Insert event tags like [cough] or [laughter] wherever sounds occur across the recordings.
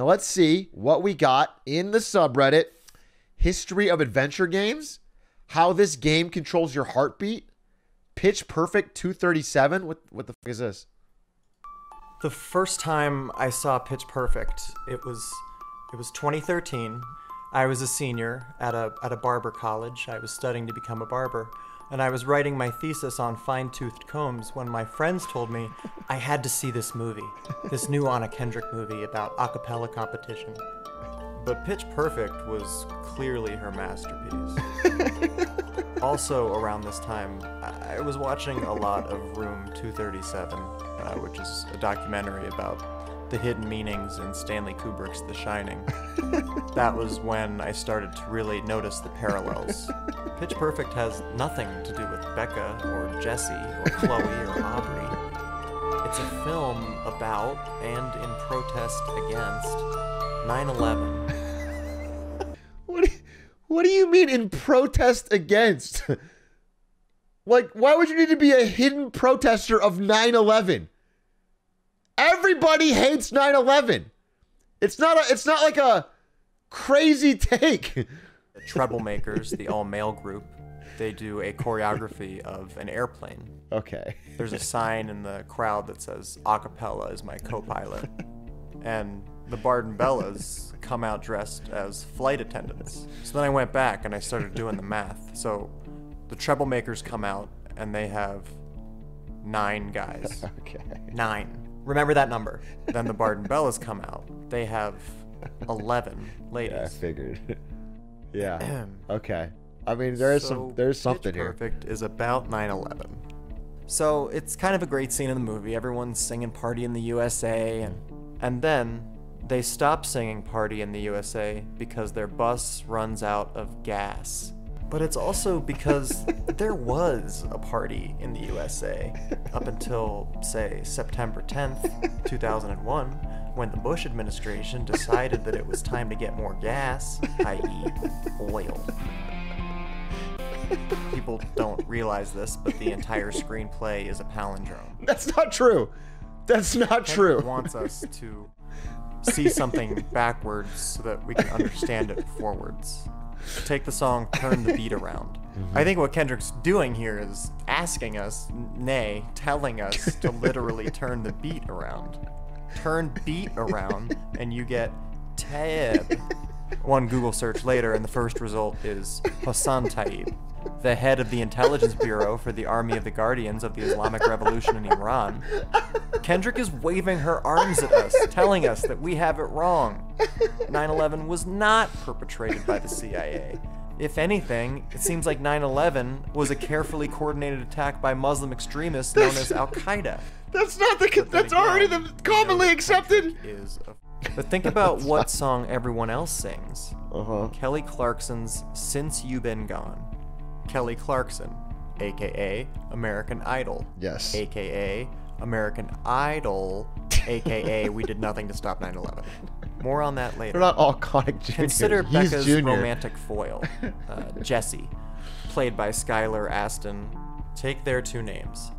Now let's see what we got in the subreddit history of adventure games, how this game controls your heartbeat, pitch perfect 237. What what the is this? The first time I saw Pitch Perfect, it was it was 2013. I was a senior at a at a barber college. I was studying to become a barber, and I was writing my thesis on fine-toothed combs when my friends told me I had to see this movie, this new Anna Kendrick movie about a cappella competition. But Pitch Perfect was clearly her masterpiece. [laughs] also, around this time, I I was watching a lot of Room 237, uh, which is a documentary about the hidden meanings in Stanley Kubrick's The Shining. [laughs] that was when I started to really notice the parallels. Pitch Perfect has nothing to do with Becca or Jesse or [laughs] Chloe or Aubrey. It's a film about and in protest against 9 11. [laughs] What do, what do you mean in protest against? like, why would you need to be a hidden protester of 9 11? Everybody hates 9 11. It's not a, it's not like a crazy take. The Treblemakers, the all male group, they do a choreography of an airplane. Okay. There's a sign in the crowd that says acapella is my co-pilot and the Barden Bellas come out dressed as flight attendants so then i went back and i started doing the math so the Treblemakers come out and they have nine guys [laughs] Okay. nine remember that number then the Barden Bellas come out they have 11 Yeah, I figured. [laughs] yeah. [clears throat] Okay. I mean, there's So, some there's Pitch something here. Perfect is about 9/11. So it's kind of a great scene in the movie. Everyone's singing "Party in the USA," and and then they stop singing "Party in the USA" because their bus runs out of gas. But it's also because there was a party in the USA up until, say, September 10th, 2001, when the Bush administration decided that it was time to get more gas, i.e., oil. People don't realize this, but the entire screenplay is a palindrome. That's not true. That's not Kendrick true. wants us to see something backwards so that we can understand it forwards. Take the song, turn the beat around. [laughs] I think what Kendrick's doing here is asking us, nay, telling us to [laughs] literally turn the beat around. Turn beat around, and you get [laughs] Taeb. One Google search later, and the first result is Hassan Taeb, the head of the intelligence bureau for the Army of the Guardians of the Islamic Revolution in Iran. Kendrick is waving her arms at us, telling us that we have it wrong. 9 11 was not perpetrated by the CIA. If anything, it seems like 9 11 was a carefully coordinated attack by Muslim extremists known as Al Qaeda. [laughs] That's not the. That's already the commonly accepted. Is a- but think about [laughs] what song everyone else sings. Uh huh. Kelly Clarkson's Since You Been Gone. Kelly Clarkson, aka American Idol. Yes. aka American Idol, aka We Did Nothing to Stop 9 11. More on that later. They're not all Conic Jr. Consider He's Becca's Junior. romantic foil, uh, [laughs] Jesse, played by Skylar Astin. Take their two names.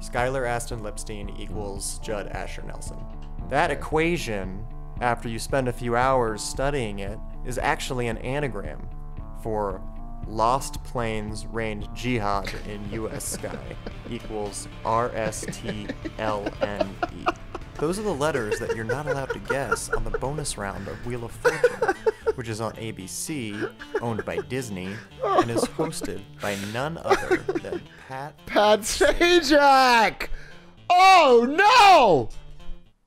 Skylar Astin Lipstein equals Judd Asher Nelson. That equation, after you spend a few hours studying it, is actually an anagram for Lost Planes Range Jihad in U.S. [laughs] Sky equals R-S-T-L-N-E. Those are the letters that you're not allowed to guess on the bonus round of Wheel of Fortune, which is on ABC, owned by Disney, and is hosted by none other than Pat. Pat Sajak. Oh no!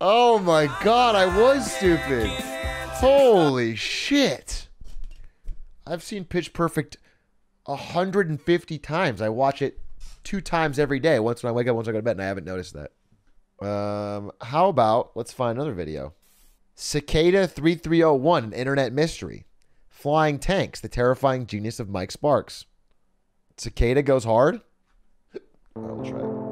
Oh my god, I was stupid. Holy shit. I've seen Pitch Perfect 150 times. I watch it two times every day. Once when I wake up, once I go to bed, and I haven't noticed that. Um, how about let's find another video. Cicada 3301, an internet mystery. Flying tanks, the terrifying genius of Mike Sparks. Cicada goes hard. [laughs] I'll try.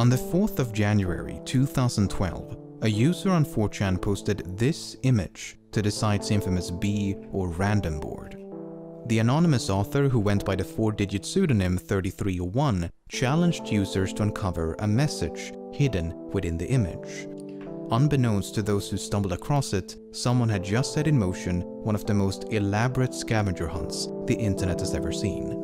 On the 4th of January 2012, a user on 4chan posted this image to the site's infamous B or random board. The anonymous author, who went by the four-digit pseudonym 3301, challenged users to uncover a message hidden within the image. unbeknownst to those who stumbled across it, someone had just set in motion one of the most elaborate scavenger hunts the internet has ever seen.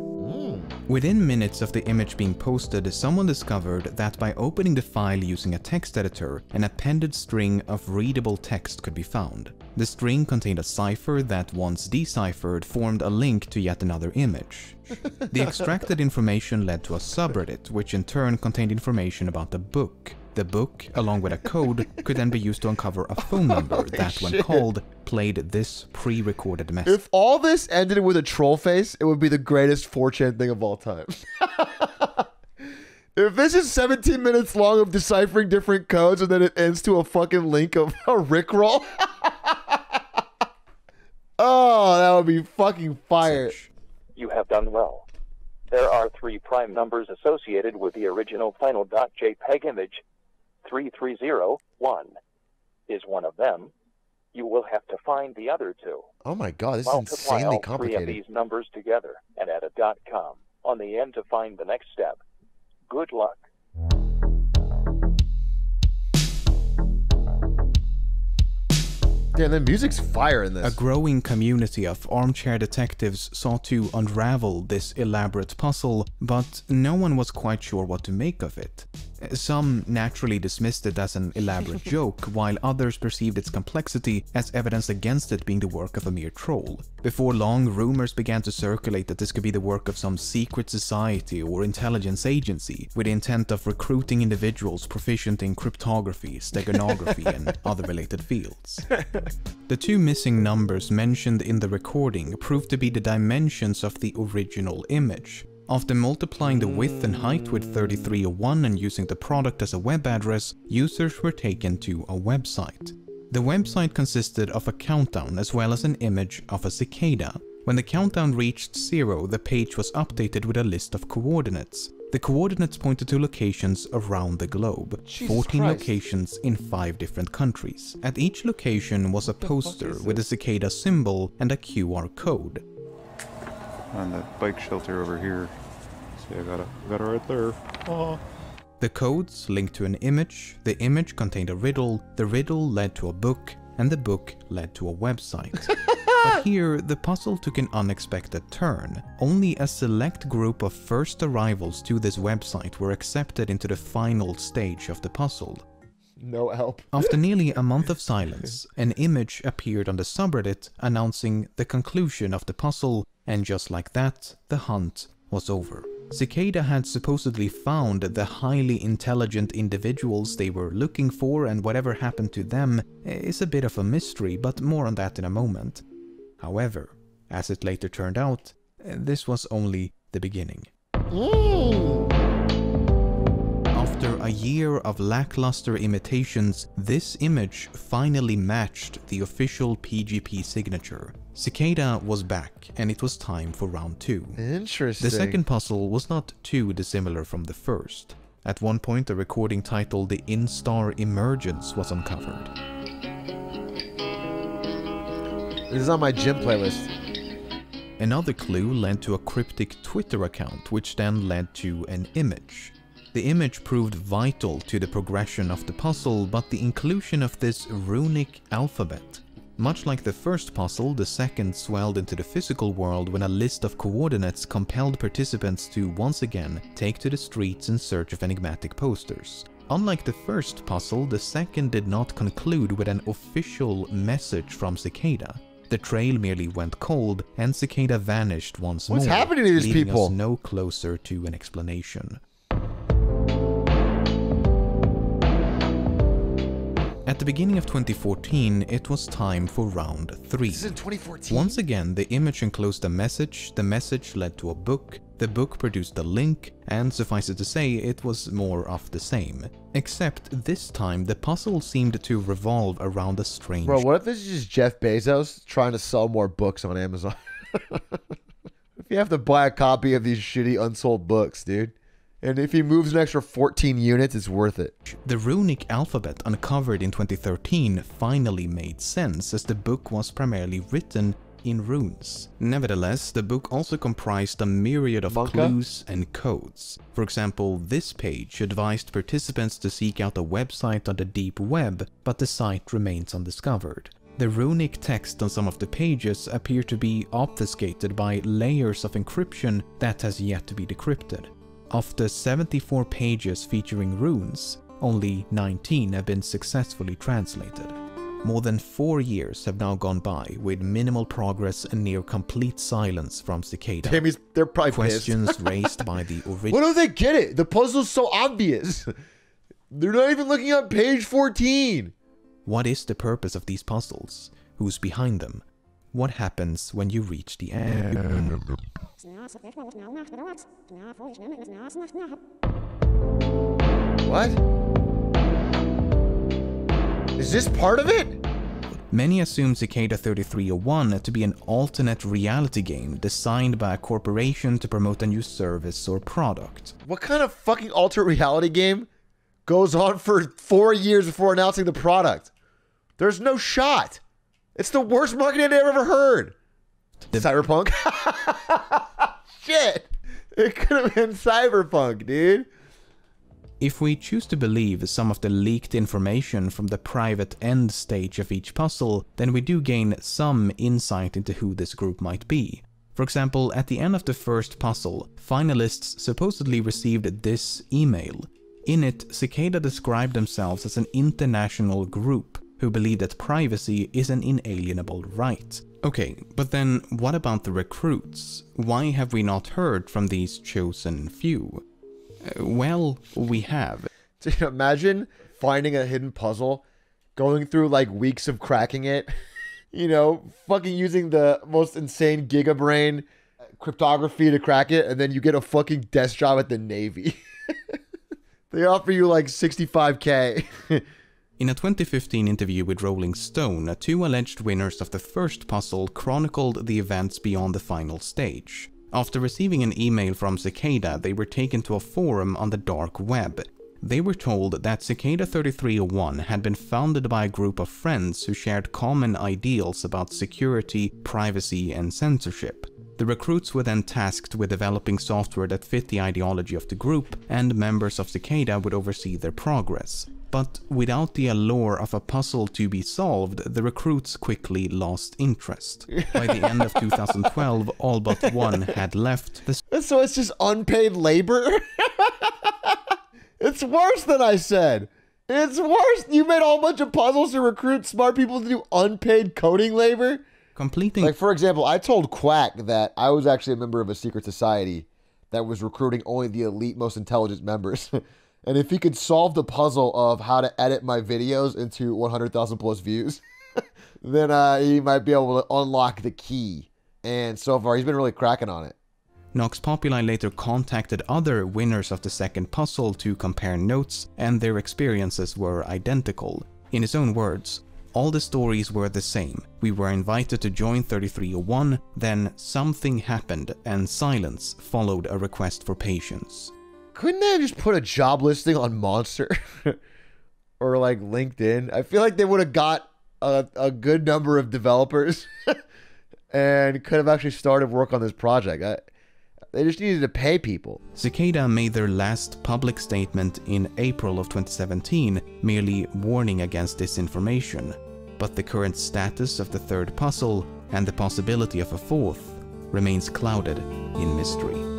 Within minutes of the image being posted, someone discovered that by opening the file using a text editor, an appended string of readable text could be found. The string contained a cipher that, once deciphered, formed a link to yet another image. [laughs] The extracted information led to a subreddit, which in turn contained information about the book. The book, along with a code, could then be used to uncover a phone [laughs] number that, when called, played this pre-recorded message. If all this ended with a troll face, it would be the greatest 4chan thing of all time. [laughs] if this is 17 minutes long of deciphering different codes and then it ends to a fucking link of [laughs] a Rickroll. [laughs] oh, that would be fucking fire. You have done well. There are three prime numbers associated with the original final .jpeg image. 3301 is one of them. You will have to find the other two. Oh my god, this is Multiply insanely all three of complicated. these numbers together and add a dot .com on the end to find the next step. Good luck. Damn, the music's fire in this. A growing community of armchair detectives sought to unravel this elaborate puzzle, but no one was quite sure what to make of it. Some naturally dismissed it as an elaborate [laughs] joke, while others perceived its complexity as evidence against it being the work of a mere troll. Before long, rumors began to circulate that this could be the work of some secret society or intelligence agency, with the intent of recruiting individuals proficient in cryptography, steganography, [laughs] and other related fields. The two missing numbers mentioned in the recording proved to be the dimensions of the original image. After multiplying the width and height with 3301 and using the product as a web address, users were taken to a website. The website consisted of a countdown as well as an image of a cicada. When the countdown reached zero, the page was updated with a list of coordinates. The coordinates pointed to locations around the globe, Jesus 14 Christ. locations in 5 different countries. At each location was a poster with a cicada symbol and a QR code. On the bike shelter over here. See, I got it, got it right there. Oh. The codes linked to an image, the image contained a riddle, the riddle led to a book, and the book led to a website. [laughs] but here, the puzzle took an unexpected turn. Only a select group of first arrivals to this website were accepted into the final stage of the puzzle. No help. After nearly a [laughs] month of silence, an image appeared on the subreddit announcing the conclusion of the puzzle, and just like that, the hunt was over. Cicada had supposedly found the highly intelligent individuals they were looking for, and whatever happened to them is a bit of a mystery, but more on that in a moment. However, as it later turned out, this was only the beginning. After a year of lackluster imitations, this image finally matched the official PGP signature. Cicada was back, and it was time for round two. Interesting. The second puzzle was not too dissimilar from the first. At one point, a recording titled The Instar Emergence was uncovered. This is on my gym playlist. Another clue led to a cryptic Twitter account, which then led to an image. The image proved vital to the progression of the puzzle, but the inclusion of this runic alphabet. Much like the first puzzle, the second swelled into the physical world when a list of coordinates compelled participants to once again take to the streets in search of enigmatic posters. Unlike the first puzzle, the second did not conclude with an official message from Cicada. The trail merely went cold, and Cicada vanished once What's more, happening to these leaving people? us no closer to an explanation. At the beginning of 2014, it was time for round 3. This is in 2014. Once again, the image enclosed a message, the message led to a book, the book produced a link, and suffice it to say, it was more of the same. Except this time, the puzzle seemed to revolve around a strange Bro, what if this is just Jeff Bezos trying to sell more books on Amazon? [laughs] if you have to buy a copy of these shitty unsold books, dude. And if he moves an extra 14 units, it's worth it. The runic alphabet uncovered in 2013 finally made sense as the book was primarily written in runes. Nevertheless, the book also comprised a myriad of Bunka? clues and codes. For example, this page advised participants to seek out a website on the deep web, but the site remains undiscovered. The runic text on some of the pages appear to be obfuscated by layers of encryption that has yet to be decrypted. Of the 74 pages featuring runes, only 19 have been successfully translated. More than four years have now gone by with minimal progress and near complete silence from Cicada. Damn, they're probably. Questions [laughs] raised by the original don't they get it? The puzzle's so obvious. [laughs] They're not even looking at page 14. What is the purpose of these puzzles? Who's behind them? What happens when you reach the end? What? Is this part of it? Many assume Cicada 3301 to be an alternate reality game designed by a corporation to promote a new service or product. What kind of fucking alternate reality game goes on for four years before announcing the product? There's no shot. It's the worst marketing I've ever heard. The- Cyberpunk. [laughs] Shit. It could have been Cyberpunk, dude. If we choose to believe some of the leaked information from the private end stage of each puzzle, then we do gain some insight into who this group might be. For example, at the end of the first puzzle, finalists supposedly received this email. In it, Cicada described themselves as an international group who believe that privacy is an inalienable right. Okay, but then what about the recruits? Why have we not heard from these chosen few? Uh, well, we have. [laughs] Imagine finding a hidden puzzle, going through like weeks of cracking it, [laughs] you know, fucking using the most insane gigabrain cryptography to crack it, and then you get a fucking desk job at the Navy. [laughs] they offer you like 65k. In a 2015 interview with Rolling Stone, two alleged winners of the first puzzle chronicled the events beyond the final stage. After receiving an email from Cicada, they were taken to a forum on the dark web. They were told that Cicada 3301 had been founded by a group of friends who shared common ideals about security, privacy, and censorship. The recruits were then tasked with developing software that fit the ideology of the group, and members of Cicada would oversee their progress. But without the allure of a puzzle to be solved, the recruits quickly lost interest. By the end of 2012, all but one had left the so it's just unpaid labor? [laughs] it's worse than I said. It's worse. You made a whole bunch of puzzles to recruit smart people to do unpaid coding labor? completing Like, for example, I told Quack that I was actually a member of a secret society that was recruiting only the elite, most intelligent members. [laughs] and if he could solve the puzzle of how to edit my videos into 100,000 plus views, [laughs] then uh, he might be able to unlock the key. And so far, he's been really cracking on it. Nox Populi later contacted other winners of the second puzzle to compare notes, and their experiences were identical. In his own words, all the stories were the same. We were invited to join 3301, then something happened, and silence followed a request for patience. Couldn't they have just put a job listing on Monster [laughs] or like LinkedIn? I feel like they would have got a, a good number of developers [laughs] and could have actually started work on this project. I, they just needed to pay people. Cicada made their last public statement in April of 2017, merely warning against disinformation. But the current status of the third puzzle and the possibility of a fourth remains clouded in mystery.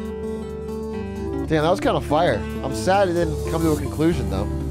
Damn, that was kind of fire. I'm sad it didn't come to a conclusion though.